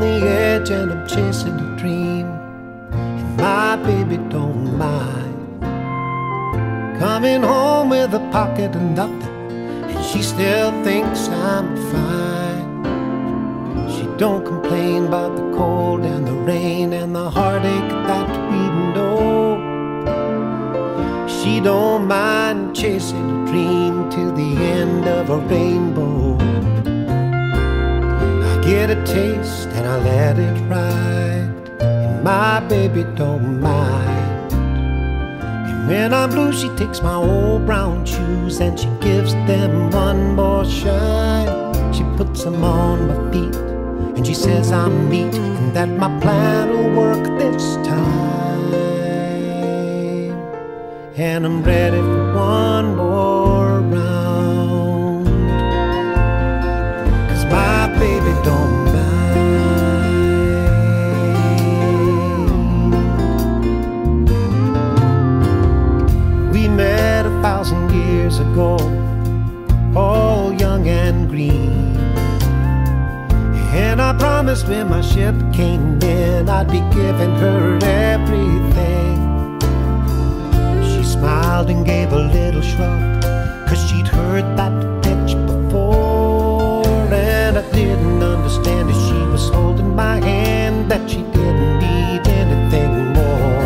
and I'm chasing a dream. And my baby don't mind. Coming home with a pocket of nothing, and she still thinks I'm fine. She don't complain about the cold and the rain and the heartache that we know. She don't mind chasing a dream to the end of a rainbow. Get a taste and I let it ride, and my baby don't mind. And when I'm blue, she takes my old brown shoes and she gives them one more shine. She puts them on my feet and she says I'm neat and that my plan will work this time. And I'm ready for one more Promised when my ship came in, I'd be giving her everything. She smiled and gave a little shrug, cause she'd heard that pitch before. And I didn't understand as she was holding my hand that she didn't need anything more.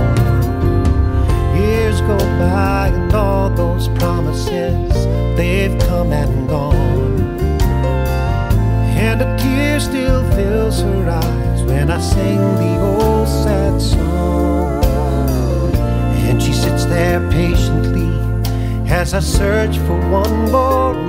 Years go by and all those promises, they've come and gone. And a tear still I search for one more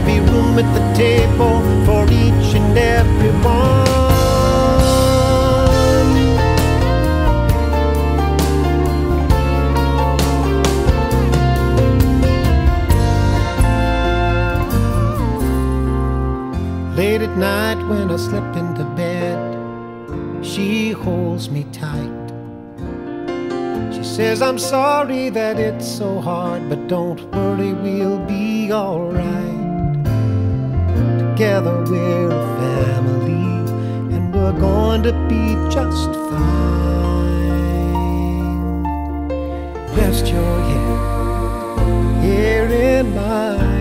there'll be room at the table for each and every one. Late at night when I slip into bed, she holds me tight. She says, I'm sorry that it's so hard, but don't worry, we'll be alright. Together we're a family, and we're going to be just fine. Rest your head here in arms.